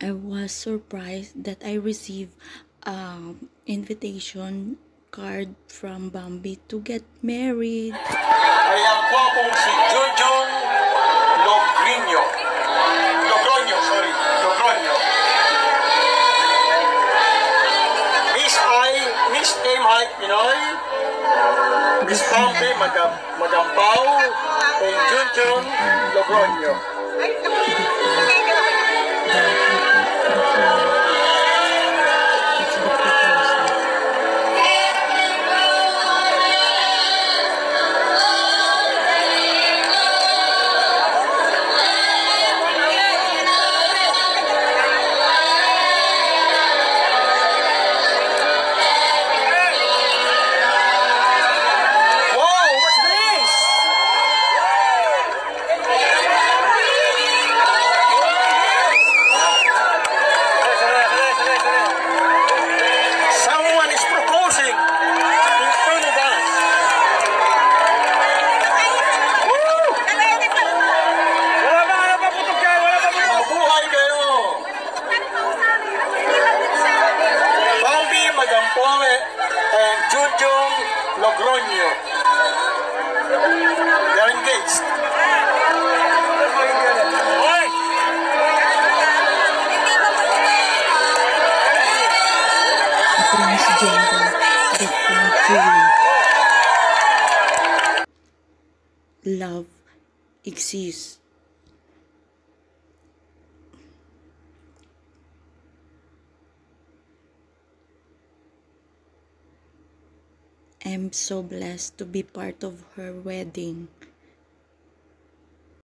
I was surprised that I received um invitation card from Bambi to get married. ay ang gwapong si Junjun Logrino. Logronyo, sorry. Logronyo. Miss I, Miss Aim High Pinoy, Miss Bambi Madam, Madam Pau, and Junjun Logronyo. Someone is proposing in front Wala ba kayo paputok? Wala ba kayo? Mabuhay kayo! Bambi Magampoe and Junjung Logroño. Transgender different Julie. Love exists. I'm so blessed to be part of her wedding.